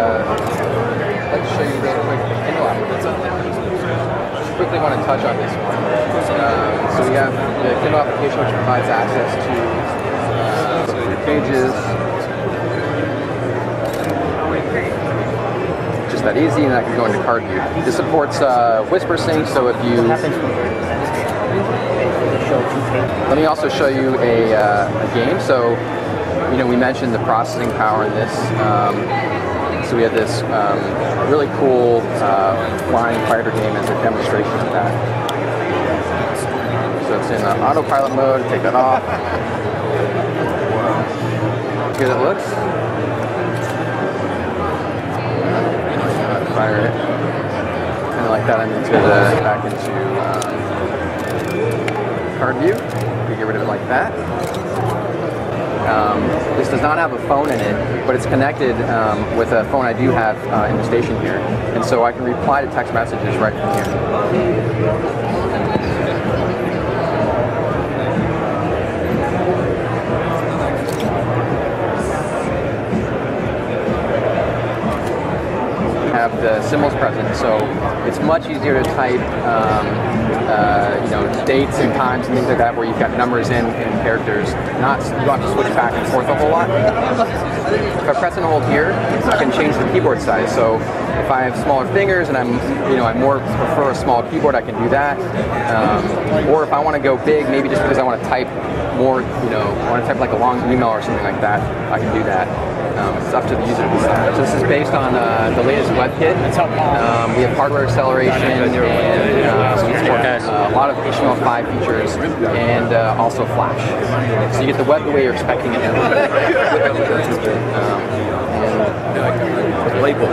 Uh, show you real quick the Kindle. Just quickly want to touch on this one. Um, so we have the Kindle application which provides access to uh, pages. Just that easy, and I can go into card view. This supports uh, Whisper Sync, so if you let me also show you a, uh, a game. So, you know, we mentioned the processing power in this. Um, so we had this um, really cool uh, flying fighter game as a demonstration of that. So it's in uh, autopilot mode. Take that off. Good it looks. Fire it. Of like that. I'm into the back into. Um, card view. You get rid of it like that. Um, this does not have a phone in it, but it's connected um, with a phone I do have uh, in the station here. And so I can reply to text messages right from here. The symbols present, so it's much easier to type, um, uh, you know, dates and times and things like that, where you've got numbers in and characters. Not you don't have to switch back and forth a whole lot. If I press and hold here, I can change the keyboard size. So if I have smaller fingers and I'm, you know, I more prefer a small keyboard, I can do that. Um, or if I want to go big, maybe just because I want to type more, you know, I want to type like a long email or something like that, I can do that. Um, it's up to the user to decide. So this is based on uh, the latest WebKit. Um, we have hardware acceleration and uh, we support uh, a lot of HTML5 features and uh, also Flash. So you get the web the way you're expecting it. um, and, label.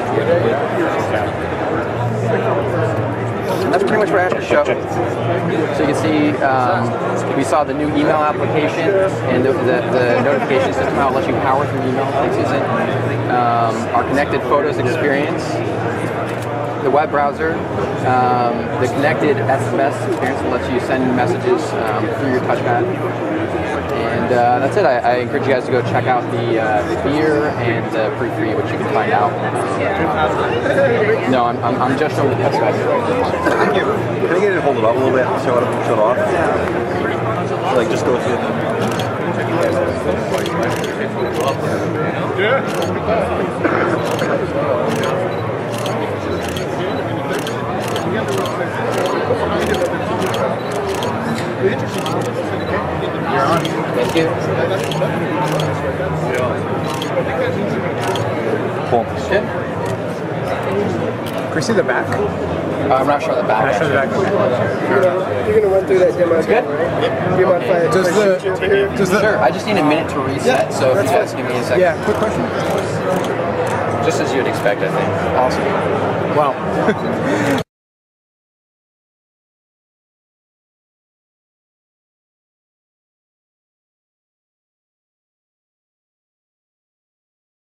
Pretty much have to show. So you can see um, we saw the new email application and the, the, the notification system, how lets you power through email. Thanks. Um, our connected photos experience, the web browser, um, the connected SMS experience that lets you send messages um, through your touchpad. And uh, that's it. I, I, encourage you guys to go check out the, uh, Veer and the Pre 3, which you can find out. No, I'm, I'm, I'm just showing the touchpad. Can I get it hold it up a little bit and show it, show it off? Like just go through the... Thank you. Cool. Good. Can we see the back? Uh, I'm not sure on the back. Show the back. You're gonna run through that demo again, right? Do you mind if Does the- shoot you over here? Does the Sure, I just need a minute to reset, so if you guys give me a second. yeah? Quick question. Just as you would expect, I think. Awesome. Wow.